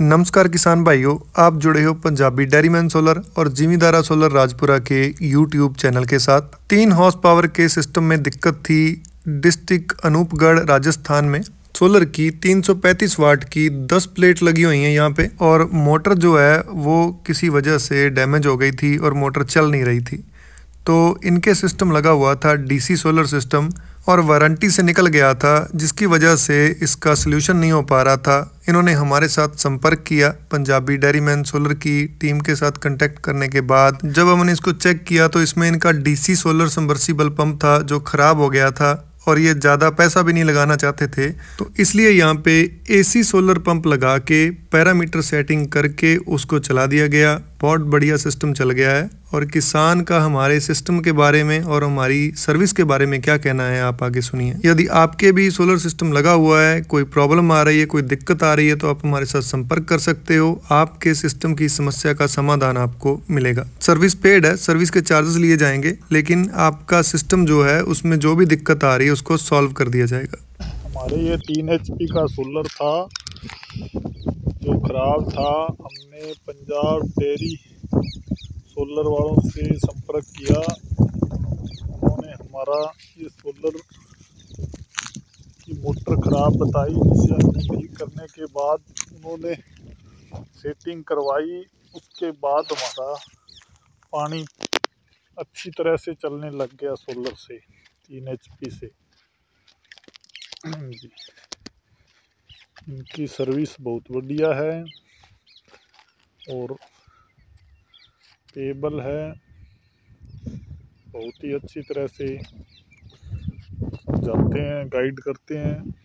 नमस्कार किसान भाइयों, आप जुड़े हो पंजाबी डेरीमैन सोलर और जिमीदारा सोलर राजपुरा के यूट्यूब चैनल के साथ। तीन हॉर्स पावर के सिस्टम में दिक्कत थी डिस्ट्रिक्ट अनूपगढ़ राजस्थान में। सोलर की 335 वाट की 10 प्लेट लगी हुई हैं यहाँ पे और मोटर जो है वो किसी वजह से डैमेज हो गई थी और मोटर चल नहीं रही थी। तो इनके सिस्टम लगा हुआ था डीसी सोलर सिस्टम और वारंटी से निकल गया था, जिसकी वजह से इसका सल्यूशन नहीं हो पा रहा था। इन्होंने हमारे साथ संपर्क किया, पंजाबी डेरीमैन सोलर की टीम के साथ कांटेक्ट करने के बाद। जब हमने इसको चेक किया तो इसमें इनका डीसी सोलर सबमर्सिबल पंप था, जो ख़राब हो गया था, और ये ज़्यादा पैसा भी नहीं लगाना चाहते थे। तो इसलिए यहाँ पे एसी सोलर पंप लगा के पैरामीटर सेटिंग करके उसको चला दिया गया। बहुत बढ़िया सिस्टम चल गया है। और किसान का हमारे सिस्टम के बारे में और हमारी सर्विस के बारे में क्या कहना है, आप आगे सुनिए। यदि आपके भी सोलर सिस्टम लगा हुआ है, कोई प्रॉब्लम आ रही है, कोई दिक्कत आ रही है तो आप हमारे साथ संपर्क कर सकते हो। आपके सिस्टम की समस्या का समाधान आपको मिलेगा। सर्विस पेड है सर्विस के चार्जेस लिए जाएँगे, लेकिन आपका सिस्टम जो है, उसमें जो भी दिक्कत आ रही है, उसको सॉल्व कर दिया जाएगा। हमारे ये तीन एच का सोलर था। जो ख़राब था, हमने पंजाब डेयरी सोलर वालों से संपर्क किया। उन्होंने हमारा ये सोलर की मोटर ख़राब बताई, जिसे हमने ठीक करने के बाद उन्होंने सेटिंग करवाई। उसके बाद हमारा पानी अच्छी तरह से चलने लग गया सोलर से, तीन एचपी से। जी। इनकी सर्विस बहुत बढ़िया है और टेबल है। बहुत ही अच्छी तरह से जाते हैं, गाइड करते हैं।